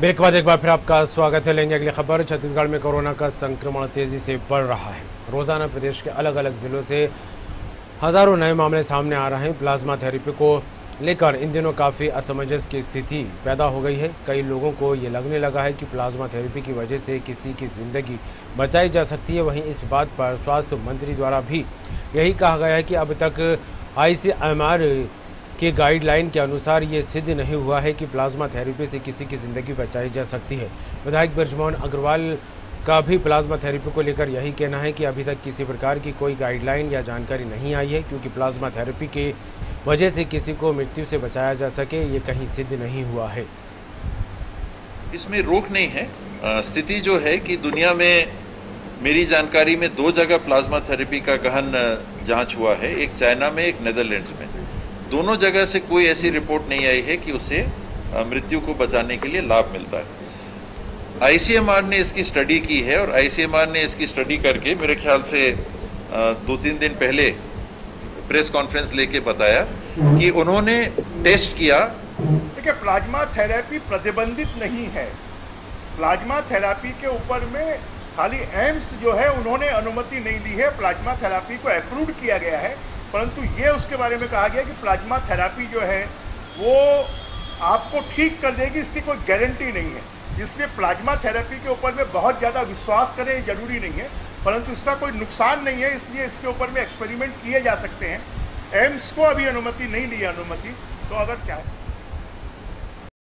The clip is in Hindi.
ब्रेक बाद एक बार फिर आपका स्वागत है। लेंगे अगली खबर। छत्तीसगढ़ में कोरोना का संक्रमण तेज़ी से बढ़ रहा है। रोज़ाना प्रदेश के अलग अलग जिलों से हज़ारों नए मामले सामने आ रहे हैं। प्लाज्मा थेरेपी को लेकर इन दिनों काफ़ी असमंजस की स्थिति पैदा हो गई है। कई लोगों को ये लगने लगा है कि प्लाज्मा थेरेपी की वजह से किसी की ज़िंदगी बचाई जा सकती है। वहीं इस बात पर स्वास्थ्य मंत्री द्वारा भी यही कहा गया है कि अब तक आईसीएमआर के गाइडलाइन के अनुसार ये सिद्ध नहीं हुआ है कि प्लाज्मा थेरेपी से किसी की ज़िंदगी बचाई जा सकती है। विधायक ब्रजमोहन अग्रवाल का भी प्लाज्मा थेरेपी को लेकर यही कहना है कि अभी तक किसी प्रकार की कोई गाइडलाइन या जानकारी नहीं आई है, क्योंकि प्लाज्मा थेरेपी के वजह से किसी को मृत्यु से बचाया जा सके, ये कहीं सिद्ध नहीं हुआ है। इसमें रोक नहीं है। स्थिति जो है कि दुनिया में मेरी जानकारी में दो जगह प्लाज्मा थेरेपी का गहन जाँच हुआ है, एक चाइना में, एक नेदरलैंड्स में। दोनों जगह से कोई ऐसी रिपोर्ट नहीं आई है कि उसे मृत्यु को बचाने के लिए लाभ मिलता है। आईसीएमआर ने इसकी स्टडी की है और आईसीएमआर ने इसकी स्टडी करके मेरे ख्याल से दो तीन दिन पहले प्रेस कॉन्फ्रेंस लेके बताया कि उन्होंने टेस्ट किया। देखिए प्लाज्मा थेरेपी प्रतिबंधित नहीं है। प्लाज्मा थेरेपी के ऊपर में खाली एम्स जो है उन्होंने अनुमति नहीं दी है। प्लाज्मा थेरेपी को अप्रूव किया गया है। परंतु ये उसके बारे में कहा गया कि प्लाज्मा थेरापी जो है, वो आपको ठीक कर देगी, इसकी कोई गारंटी नहीं है। इसलिए प्लाज्मा थेरेपी के ऊपर में बहुत ज़्यादा विश्वास करें ज़रूरी नहीं है। परंतु इसका कोई नुकसान नहीं है, इसलिए इसके ऊपर में एक्सपेरिमेंट किए जा सकते हैं। एम्स को अभी अनुमति नहीं ली अनुमति। तो अगर क्या है